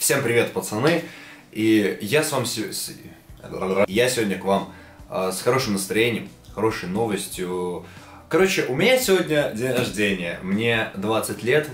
Всем привет, пацаны! И я с вами... Я сегодня к вам э, с хорошим настроением, хорошей новостью. Короче, у меня сегодня день рождения. Мне 20 лет.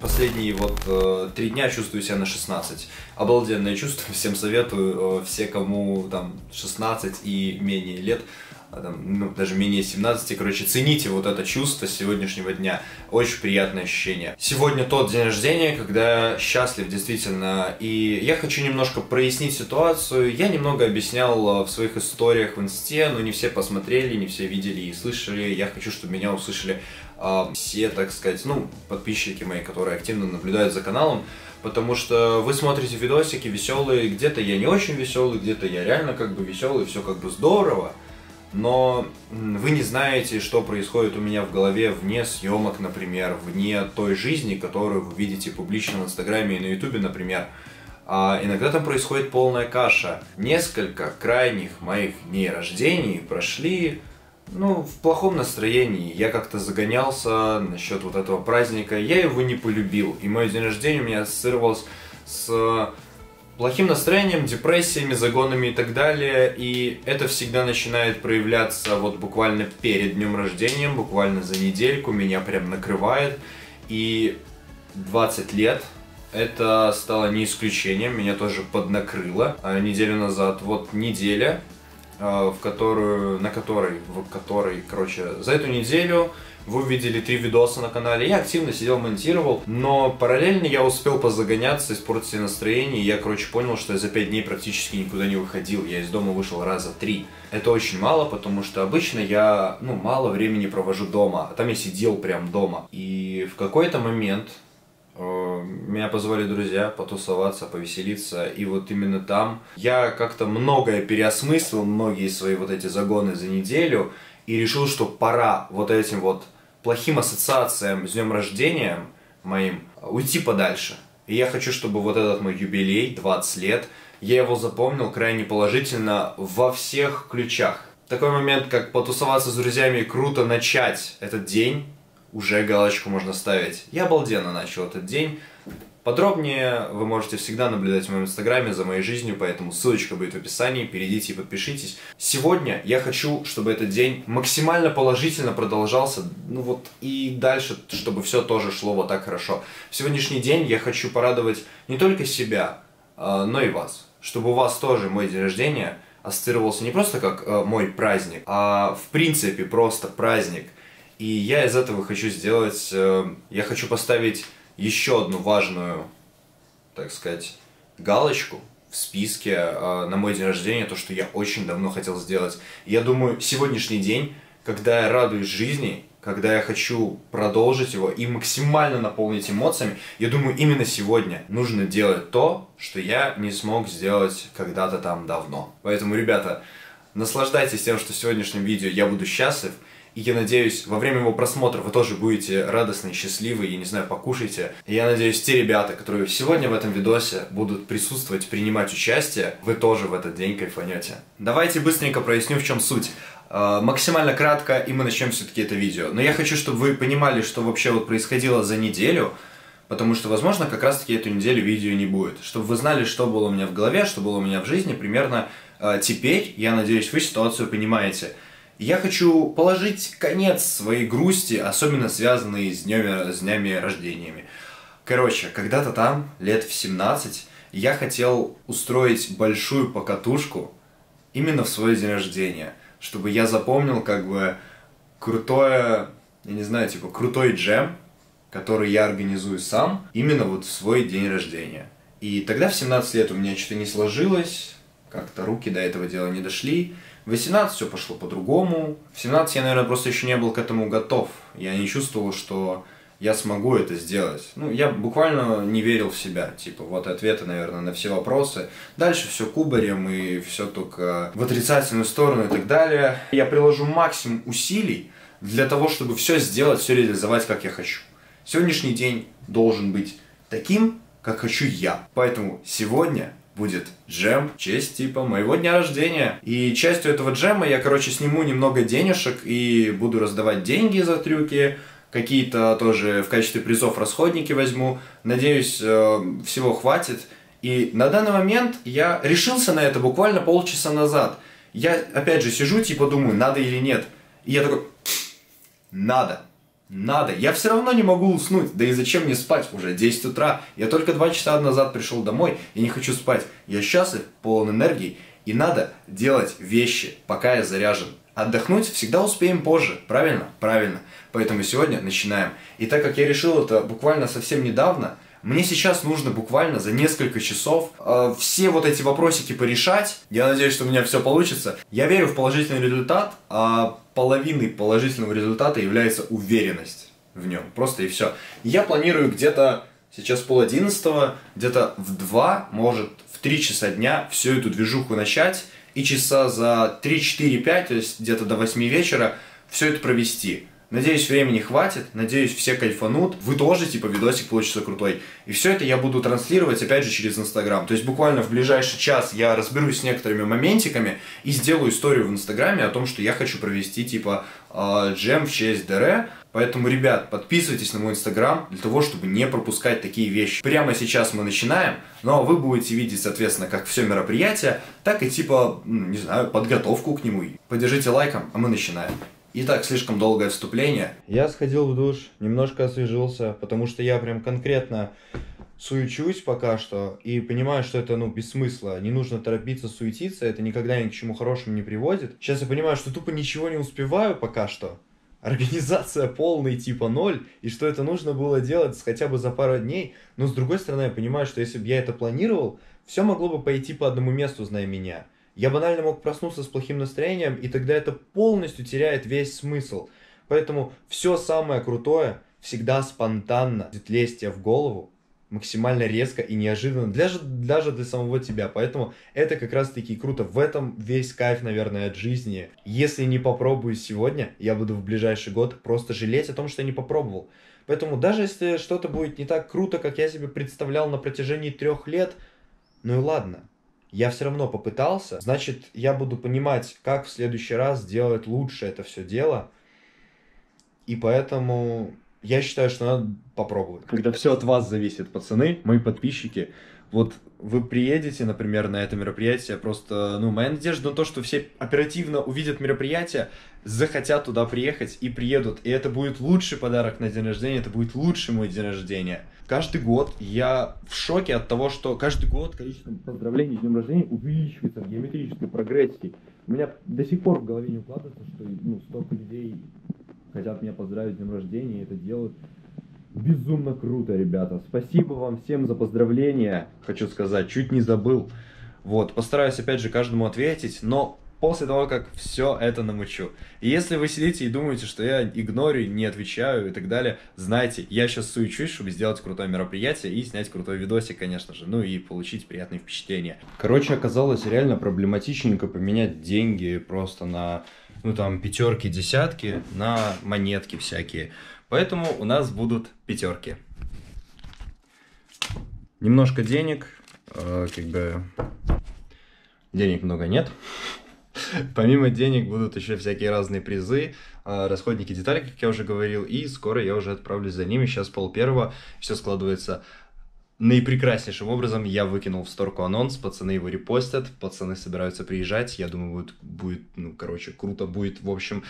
Последние вот э, три дня чувствую себя на 16. Обалденное чувство, всем советую. э, все, кому там 16 и менее лет, а там, ну, даже менее 17, короче, цените вот это чувство сегодняшнего дня. Очень приятное ощущение. Сегодня тот день рождения, когда счастлив, действительно. И я хочу немножко прояснить ситуацию. Я немного объяснял э, в своих историях в инсте, но не все посмотрели, не все видели и слышали. Я хочу, чтобы меня услышали э, все, так сказать, ну, подписчики мои, которые активно наблюдают за каналом. Потому что вы смотрите видосики веселые, где-то я не очень веселый, где-то я реально как бы веселый, все как бы здорово но вы не знаете, что происходит у меня в голове вне съемок, например, вне той жизни, которую вы видите публично в Инстаграме и на Ютубе, например. А иногда там происходит полная каша. Несколько крайних моих дней рождений прошли, ну, в плохом настроении. Я как-то загонялся насчет вот этого праздника. Я его не полюбил. И мой день рождения у меня ассоциировался с плохим настроением, депрессиями, загонами и так далее. И это всегда начинает проявляться вот буквально перед днем рождения, буквально за недельку меня прям накрывает. И 20 лет это стало не исключением, меня тоже поднакрыло а, неделю назад. Вот неделя, а, в которую, на которой, в которой, короче, за эту неделю вы увидели три видоса на канале. Я активно сидел, монтировал, но параллельно я успел позагоняться, испортить себе настроение. И я, короче, понял, что я за пять дней практически никуда не выходил. Я из дома вышел раза три. Это очень мало, потому что обычно я, ну, мало времени провожу дома. А там я сидел прям дома. И в какой-то момент э, меня позвали друзья потусоваться, повеселиться, и вот именно там я как-то многое переосмыслил, многие свои вот эти загоны за неделю, и решил, что пора вот этим вот плохим ассоциациям с днем рождения моим уйти подальше. И я хочу, чтобы вот этот мой юбилей, 20 лет, я его запомнил крайне положительно во всех ключах. Такой момент, как потусоваться с друзьями, круто начать этот день, уже галочку можно ставить. Я обалденно начал этот день. Подробнее вы можете всегда наблюдать в моем инстаграме за моей жизнью, поэтому ссылочка будет в описании, перейдите и подпишитесь. Сегодня я хочу, чтобы этот день максимально положительно продолжался, ну вот и дальше, чтобы все тоже шло вот так хорошо. В сегодняшний день я хочу порадовать не только себя, а, но и вас. Чтобы у вас тоже мой день рождения ассоциировался не просто как э, мой праздник, а в принципе просто праздник. И я из этого хочу сделать, э, я хочу поставить еще одну важную, так сказать, галочку в списке э, на мой день рождения, то, что я очень давно хотел сделать. Я думаю, сегодняшний день, когда я радуюсь жизни, когда я хочу продолжить его и максимально наполнить эмоциями, я думаю, именно сегодня нужно делать то, что я не смог сделать когда-то там давно. Поэтому, ребята, наслаждайтесь тем, что в сегодняшнем видео я буду счастлив, и я надеюсь, во время его просмотра вы тоже будете радостны, счастливы, я не знаю, покушайте. И я надеюсь, те ребята, которые сегодня в этом видосе будут присутствовать, принимать участие, вы тоже в этот день кайфанете. Давайте быстренько проясню, в чем суть. Э, Максимально кратко, и мы начнем все-таки это видео. Но я хочу, чтобы вы понимали, что вообще вот происходило за неделю, Потому что, возможно, как раз-таки эту неделю видео не будет. Чтобы вы знали, что было у меня в голове, что было у меня в жизни, примерно э, теперь, я надеюсь, вы ситуацию понимаете. Я хочу положить конец своей грусти, особенно связанной с днями, с днями рождениями. Короче, когда-то там, лет в 17, я хотел устроить большую покатушку именно в свой день рождения, чтобы я запомнил как бы крутое, я не знаю, типа крутой джем, который я организую сам, именно вот в свой день рождения. И тогда в 17 лет у меня что-то не сложилось, как-то руки до этого дела не дошли. В 18 все пошло по-другому. В 17 я, наверное, просто еще не был к этому готов. Я не чувствовал, что я смогу это сделать. Ну, я буквально не верил в себя. Типа, вот ответы, наверное, на все вопросы. Дальше все кубарем и все только в отрицательную сторону и так далее. Я приложу максимум усилий для того, чтобы все сделать, все реализовать, как я хочу. Сегодняшний день должен быть таким, как хочу я. Поэтому сегодня будет джем в честь типа моего дня рождения. И частью этого джема я, короче, сниму немного денежек и буду раздавать деньги за трюки. какие-то тоже в качестве призов расходники возьму. Надеюсь, э, всего хватит. И на данный момент я решился на это буквально полчаса назад. Я, опять же, сижу, типа думаю, надо или нет. И я такой, надо. Надо. Я все равно не могу уснуть. Да и зачем мне спать? Уже 10 утра. Я только 2 часа назад пришел домой и не хочу спать. Я счастлив, полон энергии. И надо делать вещи, пока я заряжен. Отдохнуть всегда успеем позже. Правильно? Правильно. Поэтому сегодня начинаем. И так как я решил это буквально совсем недавно, мне сейчас нужно буквально за несколько часов э, все вот эти вопросики порешать. Я надеюсь, что у меня все получится. Я верю в положительный результат, а половиной положительного результата является уверенность в нем. Просто и все. Я планирую где-то сейчас пол одиннадцатого, где-то в два, может в три часа дня всю эту движуху начать и часа за 3-4-5, то есть где-то до 8 вечера все это провести. Надеюсь, времени хватит, надеюсь, все кайфанут. Вы тоже, типа, видосик получится крутой. И все это я буду транслировать, опять же, через Инстаграм. То есть буквально в ближайший час я разберусь с некоторыми моментиками и сделаю историю в Инстаграме о том, что я хочу провести, типа, э, джем в честь ДР. Поэтому, ребят, подписывайтесь на мой Инстаграм для того, чтобы не пропускать такие вещи. Прямо сейчас мы начинаем, но вы будете видеть, соответственно, как все мероприятие, так и, типа, ну, не знаю, подготовку к нему. Поддержите лайком, а мы начинаем. Итак, слишком долгое вступление. Я сходил в душ, немножко освежился, потому что я прям конкретно суечусь пока что и понимаю, что это, ну, без смысла. Не нужно торопиться, суетиться, это никогда ни к чему хорошему не приводит. Сейчас я понимаю, что тупо ничего не успеваю пока что. Организация полный типа ноль, и что это нужно было делать хотя бы за пару дней. Но с другой стороны, я понимаю, что если бы я это планировал, все могло бы пойти по одному месту, зная меня. Я банально мог проснуться с плохим настроением, и тогда это полностью теряет весь смысл. Поэтому все самое крутое всегда спонтанно лезть тебе в голову, максимально резко и неожиданно, даже, даже для самого тебя. Поэтому это как раз таки круто. В этом весь кайф, наверное, от жизни. Если не попробую сегодня, я буду в ближайший год просто жалеть о том, что не попробовал. Поэтому даже если что-то будет не так круто, как я себе представлял на протяжении трех лет, ну и ладно я все равно попытался, значит, я буду понимать, как в следующий раз сделать лучше это все дело. И поэтому я считаю, что надо попробовать. Когда все от вас зависит, пацаны, мои подписчики, вот вы приедете, например, на это мероприятие, просто, ну, моя надежда на то, что все оперативно увидят мероприятие, захотят туда приехать и приедут. И это будет лучший подарок на день рождения, это будет лучший мой день рождения. Каждый год я в шоке от того, что каждый год количество поздравлений с днем рождения увеличивается в геометрической прогрессии. У меня до сих пор в голове не укладывается, что ну, столько людей хотят меня поздравить с днем рождения и это делают. Безумно круто, ребята. Спасибо вам всем за поздравления, хочу сказать. Чуть не забыл. Вот, постараюсь опять же каждому ответить, но после того, как все это намучу. И если вы сидите и думаете, что я игнорю, не отвечаю и так далее, знайте, я сейчас суечусь, чтобы сделать крутое мероприятие и снять крутой видосик, конечно же, ну и получить приятные впечатления. Короче, оказалось реально проблематичненько поменять деньги просто на, ну там, пятерки, десятки, на монетки всякие. Поэтому у нас будут пятерки. Немножко денег, э, как бы денег много нет. Помимо денег будут еще всякие разные призы, а, расходники деталей, как я уже говорил, и скоро я уже отправлюсь за ними. Сейчас пол первого, все складывается наипрекраснейшим образом. Я выкинул в сторку анонс, пацаны его репостят, пацаны собираются приезжать. Я думаю, будет, будет ну, короче, круто будет. В общем,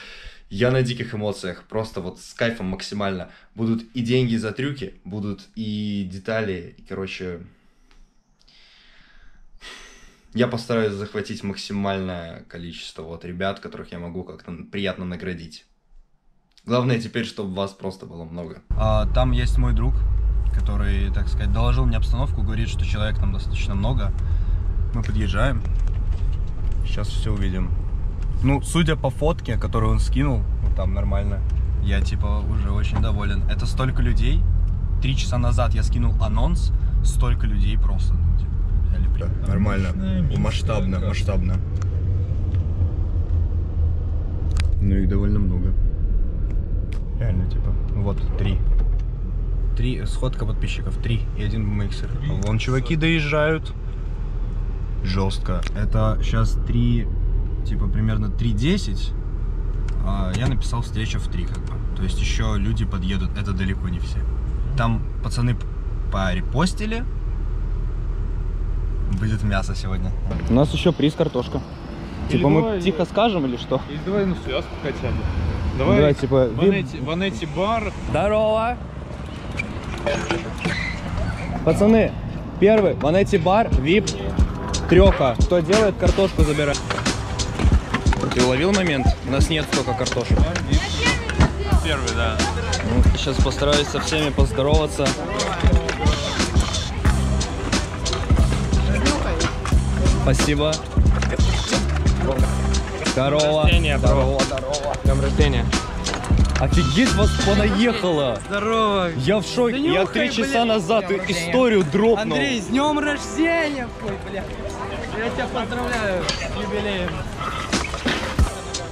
я на диких эмоциях, просто вот с кайфом максимально. Будут и деньги за трюки, будут и детали, и, короче, я постараюсь захватить максимальное количество вот ребят, которых я могу как-то приятно наградить. Главное теперь, чтобы вас просто было много. А, там есть мой друг, который, так сказать, доложил мне обстановку, говорит, что человек там достаточно много. Мы подъезжаем. Сейчас все увидим. Ну, судя по фотке, которую он скинул, ну там нормально, я типа уже очень доволен. Это столько людей. Три часа назад я скинул анонс, столько людей просто. Нормально, масштабно, масштабно. Ну их довольно много. Реально, типа, вот, три. Три, сходка подписчиков, три и один миксер. Вон чуваки доезжают. Жестко. Это сейчас три, типа, примерно 3.10. А я написал встреча в 3, как бы. То есть еще люди подъедут, это далеко не все. Там пацаны порепостили. Будет мясо сегодня. У нас еще приз картошка. Или типа мы давай- тихо скажем или что? Или давай на связку хотя бы. Ну, Давай, давай, типа, Ванетти, Ванетти бар. Здорово! Пацаны, первый, Ванетти бар, вип, треха. Кто делает, картошку забирает. Ты уловил момент? У нас нет столько картошек. Первый, да. Сейчас постараюсь со всеми поздороваться. Спасибо. Здорово. рождения, здорово, здорово. Днем рождения. Офигеть, вас понаехало. Здорово. Я в шоке. Да Я три часа блядь. назад историю дропнул. Андрей, с днем рождения! Ой, бля. Я тебя поздравляю с юбилеем.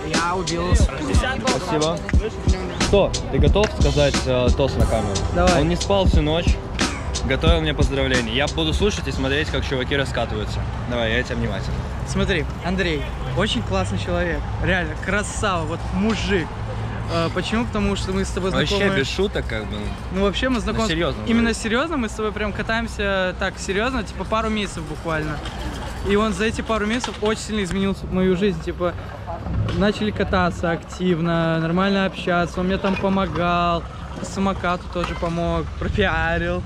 Я убил Спасибо. Что, ты готов сказать э, тост на камеру? Давай. Он не спал всю ночь, готовил мне поздравления. Я буду слушать и смотреть, как чуваки раскатываются. Давай, я тебя внимательно. Смотри, Андрей, очень классный человек. Реально, красава, вот мужик. Э, Почему? Потому что мы с тобой знакомы... Вообще без шуток, как бы. Ну вообще мы знакомы. На серьезном Именно серьезно, мы с тобой прям катаемся так серьезно, типа пару месяцев буквально. И он за эти пару месяцев очень сильно изменил мою жизнь. Типа начали кататься активно, нормально общаться. Он мне там помогал, самокату тоже помог, пропиарил.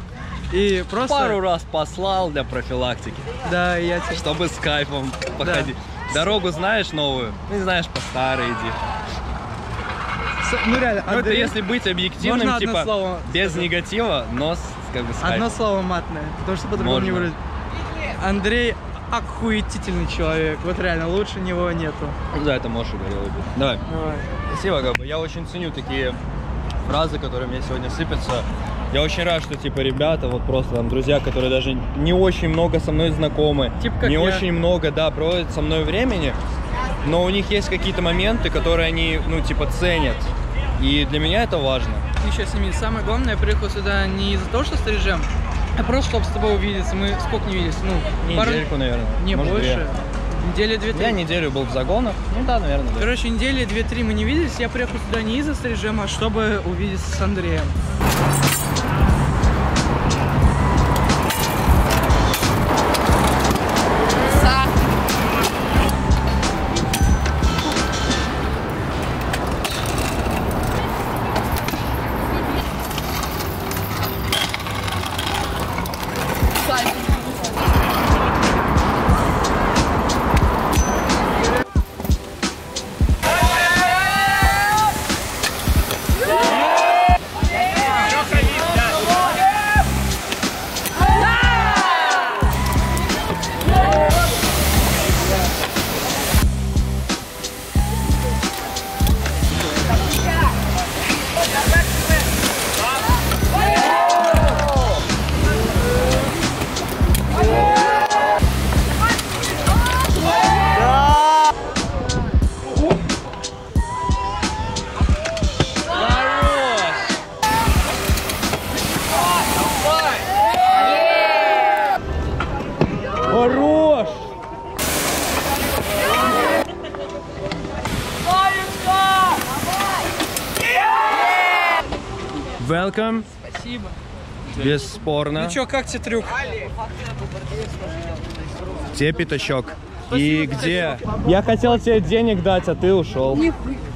И просто... Пару раз послал для профилактики, Да, я тебе... чтобы с кайфом походить. Дорогу знаешь новую? Ну, не знаешь, по старой иди. С- Ну реально, Ну, это Андрей- если быть объективным, Можно типа, слово без негатива, но с, как бы с Одно кайфом. слово матное, потому что по-другому не выразить. Андрей охуетительный человек. Вот реально, лучше него нету. Ну Да, это Моша говорил. Игорь. Давай. Давай. Спасибо, бы. Я очень ценю такие фразы, которые мне сегодня сыпятся. Я очень рад, что типа ребята, вот просто там друзья, которые даже не очень много со мной знакомы, Типа как не я. очень много, да, проводят со мной времени, но у них есть какие-то моменты, которые они, ну, типа, ценят. И для меня это важно. Еще с ними. Самое главное, я приехал сюда не из-за того, что стрижем, а просто, чтобы с тобой увидеться. Мы сколько не виделись? Ну, пару- Недельку, наверное. Не, может, больше. две. Недели две-три. Я неделю был в загонах. Ну да, наверное, да. Короче, недели две-три мы не виделись. Я приехал сюда не из-за стрижем, а чтобы увидеться с Андреем. Welcome. Спасибо. Бесспорно. Ну чё, как тебе трюк? Тебе пятачок. И где? Я хотел тебе денег дать, а ты ушел.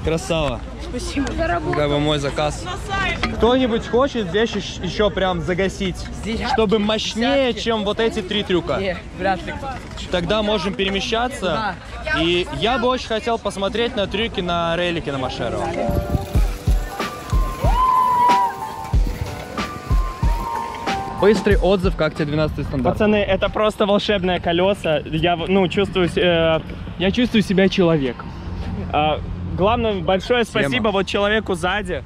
Красава. Спасибо. Как бы мой заказ. Кто-нибудь хочет здесь ещ- еще прям загасить? Чтобы мощнее, чем вот эти три трюка. вряд ли кто Тогда можем перемещаться. И я бы очень хотел посмотреть на трюки на релике на Машерова. Быстрый отзыв, как тебе 12 стандарт? Пацаны, это просто волшебное колеса. Я, ну, чувствую, э, я чувствую себя человек. А, главное, большое Тема. спасибо вот человеку сзади.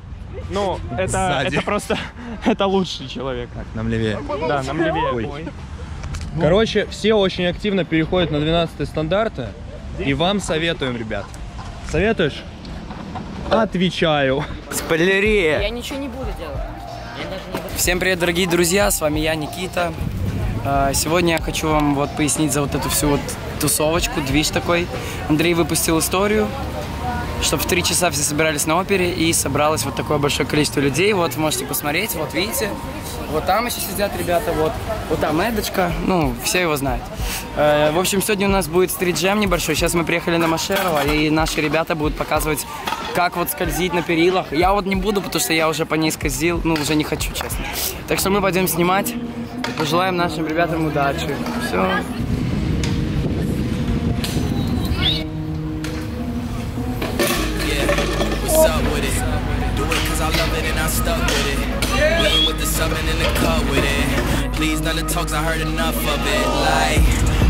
Ну, это, Сзади. это просто, это лучший человек. Нам левее. Да, нам левее. Ой. Короче, все очень активно переходят на 12 стандарты. И вам советуем, ребят. Советуешь? Отвечаю. Спойлерия! Я ничего не буду делать. Всем привет, дорогие друзья, с вами я, Никита. А, Сегодня я хочу вам вот пояснить за вот эту всю вот тусовочку, движ такой. Андрей выпустил историю, чтобы в три часа все собирались на опере, и собралось вот такое большое количество людей. Вот, вы можете посмотреть, вот видите, вот там еще сидят ребята, вот, вот там Эдочка, ну, все его знают. Э, в общем, сегодня у нас будет стрит-джем небольшой, сейчас мы приехали на Машерова, и наши ребята будут показывать, как вот скользить на перилах. Я вот не буду, потому что я уже по ней скользил, ну, уже не хочу, честно. Так что мы пойдем снимать, пожелаем нашим ребятам удачи. Все. Please, none of the talks, I heard enough of it. Like,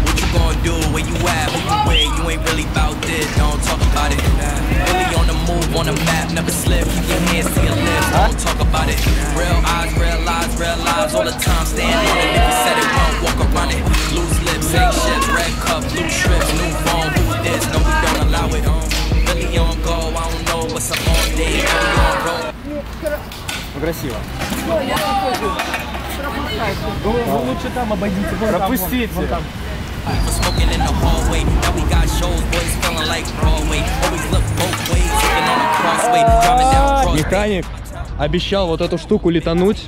what you gonna do? Where you at? Who you with? You ain't really about this. Don't talk about it. Really on the move, on the map, never slip. Keep your hands to your lips. Don't talk about it. Real eyes, real lies, real lives all the time. Stand on it. If you said it, won't walk around it. Loose lips, ain't shit. Red cup, blue strips, new phone. Who this? No, we don't allow it. Really on go, I don't know what's up all day. Really on road. Красиво. Вы лучше там обойдите. Пропустите. for smoking in the hallway. Now we got shows, boys feeling like Broadway. Always look both ways, even on the crossway. Driving down Broadway. Механик обещал вот эту штуку летануть,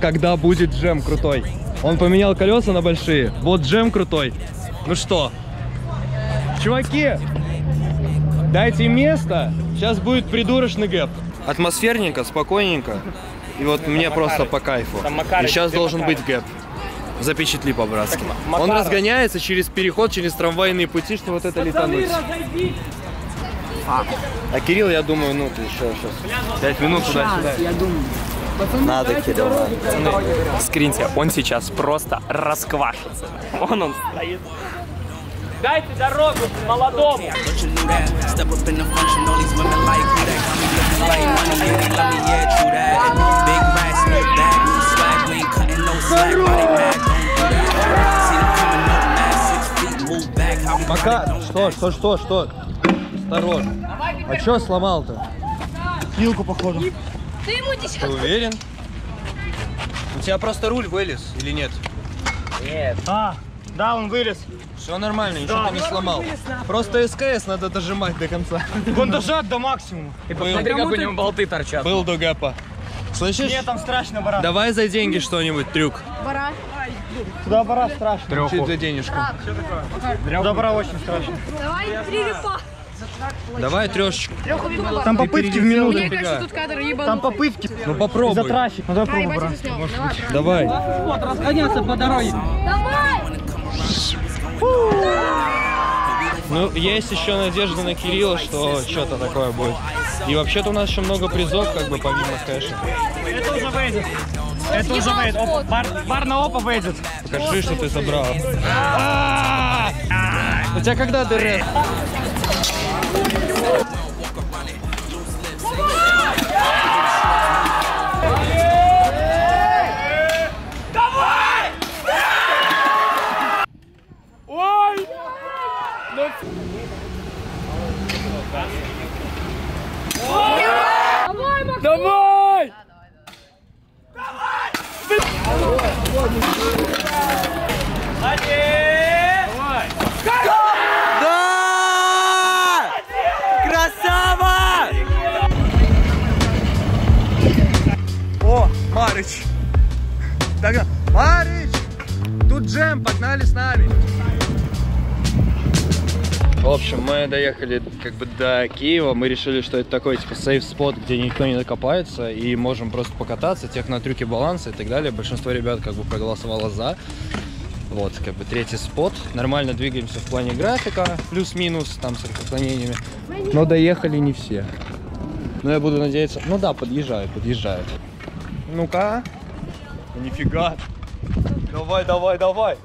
когда будет джем крутой. Он поменял колеса на большие. Вот джем крутой. Ну что, чуваки, дайте место. Сейчас будет придурочный gap. Атмосферненько, спокойненько. И вот мне просто по кайфу. И сейчас должен быть gap. Запечатли по-братски. Он разгоняется через переход, через трамвайные пути, что вот это летануть. А Кирилл, я думаю, ну ты еще сейчас. Пять минут туда-сюда. Надо, Кирилл, надо. Скриньте, он сейчас просто расквашится. Вон он стоит. Дайте дорогу молодому. Пока. Что, что, что, что? Осторожно. А что сломал-то? Вилку, походу. Ты ему. Ты уверен? У тебя просто руль вылез или нет? А, да, он вылез. Все нормально, ничего ты не сломал. Просто СКС надо дожимать до конца. Он дожат до максимума. Смотри, как у него болты торчат. Был до гэпа. Слышишь? Мне там страшно, брат. Давай за деньги что-нибудь, трюк. Бара. Туда пора страшно. Чуть за денежку. Туда пора очень страшно. Давай три репа. Давай трешечку. Там попытки в минуту. Мне кажется, тут кадр ебанутый. Там попытки. Ну За попробуй. трафик. Ну, давай пробуй, ебать, брат. это снял. Давай, брат. Давай. Вот, разгоняться по дороге. Давай! Ну, есть еще надежда на Кирилла, что что-то такое будет. И вообще-то у нас еще много призов, как бы помимо кэша. Это уже выйдет. Это уже выйдет. Оп, бар, бар на опа выйдет. Покажи, что ты собрал. У тебя когда ДРС? Джем, погнали с нами! В общем, мы доехали как бы до Киева, мы решили, что это такой типа сейф-спот, где никто не докопается, и можем просто покататься, технотрюки баланса и так далее. Большинство ребят как бы проголосовало за. Вот, как бы третий спот. Нормально двигаемся в плане графика, плюс-минус, там с отклонениями. Но доехали не все. Но я буду надеяться... Ну да, подъезжают, подъезжают. Ну-ка. Нифига. Давай, давай, давай.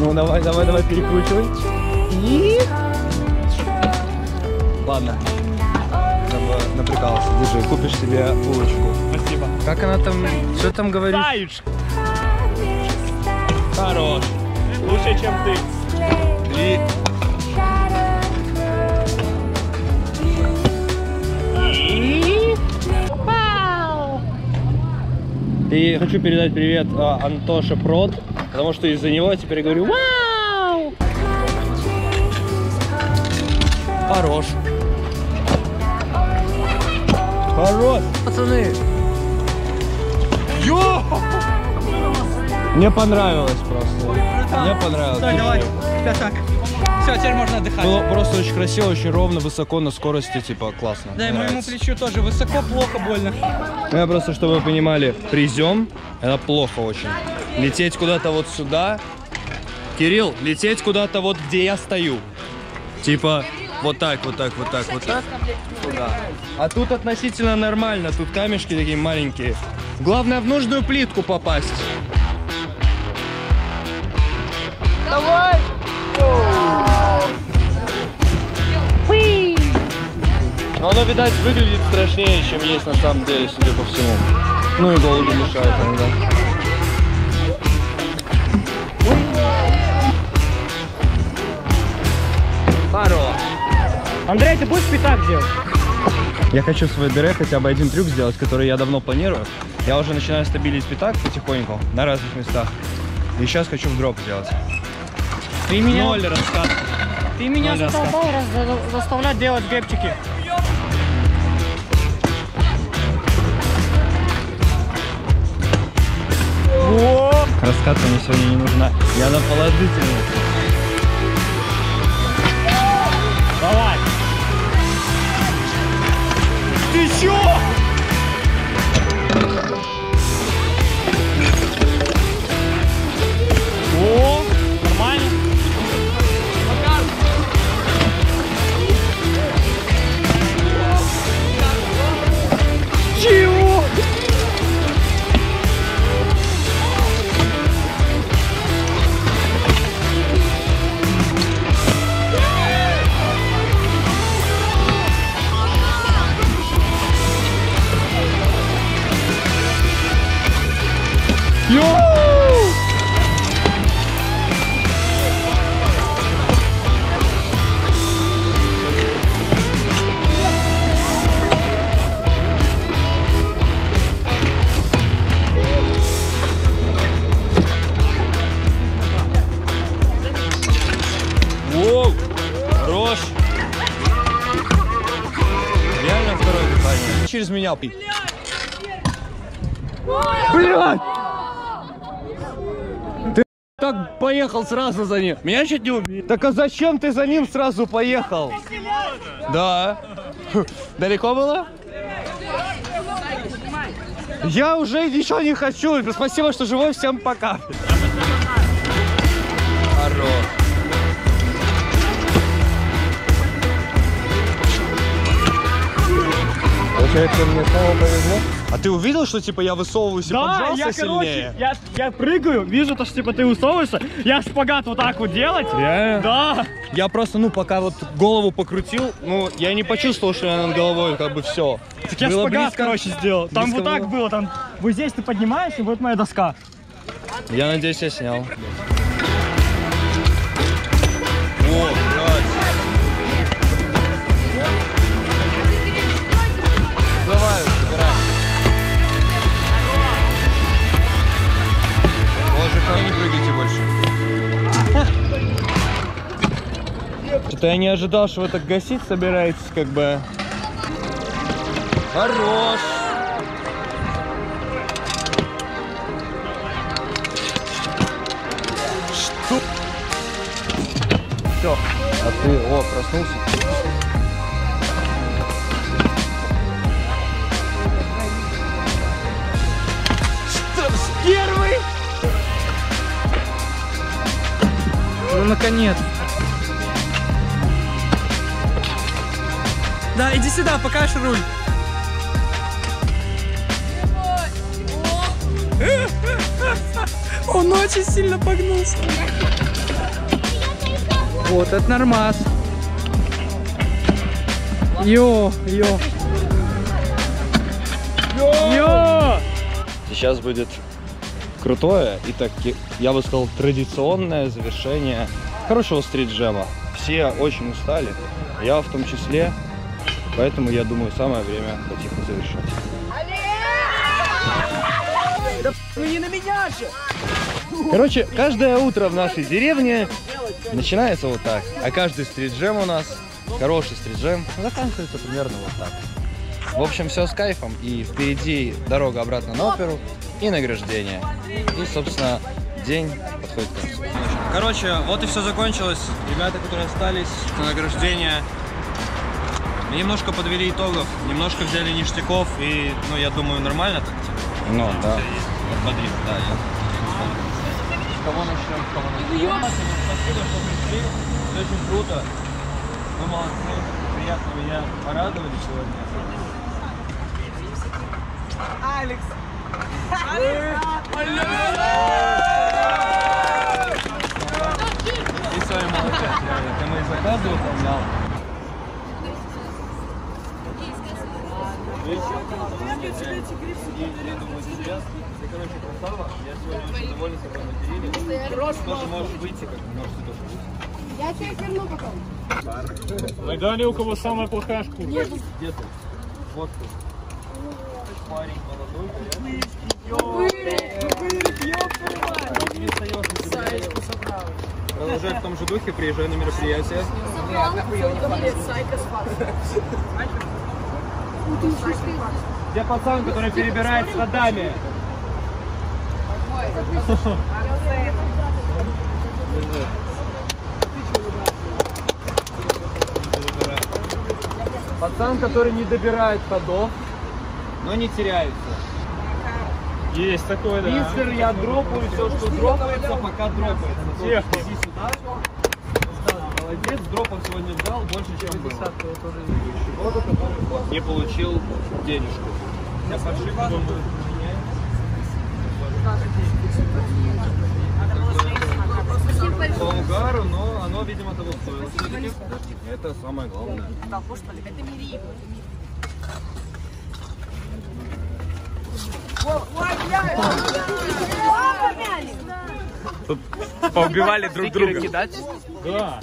Ну давай, давай, давай, перекручивай. И... Ладно. Нап- Напрягался. Держи, купишь себе булочку. Как она там, что там говорит? Саюш! Хорош. Лучше, чем ты. И... И... Вау! Хочу передать привет а, Антоше Прот, потому что из-за него я теперь говорю «Вау!» Хорош. Хорош. Пацаны, Йо! Мне понравилось просто. Мне понравилось. Стой, давай. Все, так. Все, теперь можно отдыхать. Было просто очень красиво, очень ровно, высоко, на скорости, типа, классно. Да, и моему плечу тоже высоко, плохо, больно. Ну, Я просто, чтобы вы понимали, призем, это плохо очень. Лететь куда-то вот сюда. Кирилл, лететь куда-то вот, где я стою. Типа, вот так, вот так, вот так, вот так. Туда. А тут относительно нормально, тут камешки такие маленькие. Главное в нужную плитку попасть. Но оно, видать, выглядит страшнее, чем есть на самом деле, судя по всему. Ну и голуби мешают иногда. Хорош. Андрей, ты будешь пятак делать? Я хочу в свой дыре хотя бы один трюк сделать, который я давно планирую. Я уже начинаю стабилить пятак потихоньку на разных местах. И сейчас хочу в дроп сделать. Ты меня, Ноль раскат. ты меня Ноль раскат. задолбал раз- заставлять делать гэпчики. Раскатка мне сегодня не нужна. Я на положительной. Через меня. Блядь! Ты так поехал сразу за ним. Меня чуть не убили. Так а зачем ты за ним сразу поехал? Да. Далеко было? Я уже ничего не хочу. Спасибо, что живой. Всем пока. Хорош. Получается, мне снова повезло. А ты увидел, что типа я высовываюсь и Да, поджался я, сильнее? короче, я, я прыгаю, вижу то, что типа ты усовываешься, я шпагат вот так вот делать. Реально? Да. Я просто, ну, пока вот голову покрутил, ну, я не почувствовал, что я над головой как бы все. Так я шпагат, короче, сделал. Там Близко вот так было? было, там вот здесь ты поднимаешь, и вот моя доска. Я надеюсь, я снял. О, Что-то я не ожидал, что вы так гасить собираетесь, как бы. Хорош. Что? Все. А ты, о, проснулся. Что, первый? Ну, наконец. Да, иди сюда, покажешь руль. Он очень сильно погнулся. Вот, это нормас. Йо, йо. Йо! Сейчас будет крутое и так, я бы сказал, традиционное завершение хорошего стрит-джема. Все очень устали, я в том числе, поэтому я думаю, самое время потихо завершать. Короче, каждое утро в нашей деревне начинается вот так. А каждый стриджем у нас, хороший стриджем, заканчивается примерно вот так. В общем, все с кайфом. И впереди дорога обратно на оперу и награждение. И, собственно, день подходит к концу. Короче, вот и все закончилось. Ребята, которые остались на награждение, немножко подвели итогов, немножко взяли ништяков. И, ну, я думаю, нормально так. типа. Ну, да. Бодрит, да, я. Кого начнем, кого начнем? Спасибо, что пришли. Все очень круто. Вы молодцы. Приятно меня порадовали сегодня. Алекс. И с вами молодцы. Я мои заказы выполнял. Ты, короче, красава. Я сегодня очень доволен собой материале. Тоже можешь выйти, как бы, можете тоже выйти. Я тебе верну потом. Мы дали у кого самая плохая шкура. Где ты? Вот ты. Парень молодой, Продолжай в том же духе, приезжай на мероприятие. Где пацан, который перебирает с водами? Пацан, который не добирает ходов, но не теряется. Есть такой, да. Мистер, я дропаю все, что дропается, пока дропается. Техник. Сюда. Молодец, дропов сегодня взял больше, чем было. Не получил денежку. Я подшипа. По угару, но оно, видимо, того стоило. Это самое главное. Поубивали друг друга. Да.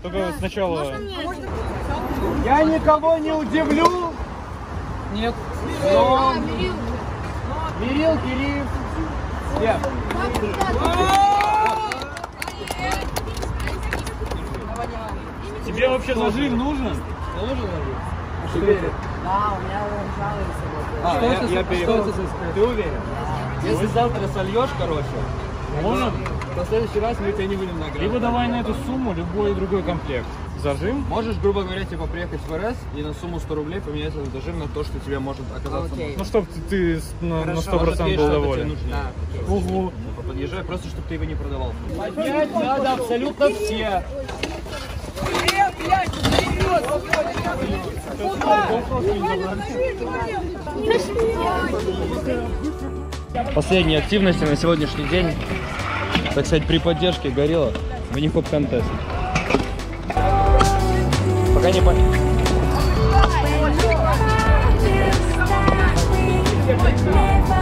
Только сначала... Я никого не удивлю. Нет. Но... Кирилл, Кирилл. Всем. Тебе вообще зажим нужен? А, я, я перепутал. Ты уверен? Если завтра сольешь, короче, Можем? В следующий раз мы тебя не будем награждать. Либо давай на эту сумму любой другой комплект. Зажим? Можешь, грубо говоря, типа приехать в РС и на сумму 100 рублей поменять этот зажим на то, что тебе может оказаться нужно. Ну, чтоб ты, ты на, на Может, 100% есть был доволен. нужнее. Угу. Подъезжай, просто чтобы ты его не продавал. Поднять надо абсолютно все. Последние активности на сегодняшний день, так сказать, при поддержке Горилла в Никоп контест. Пока не понятно. Never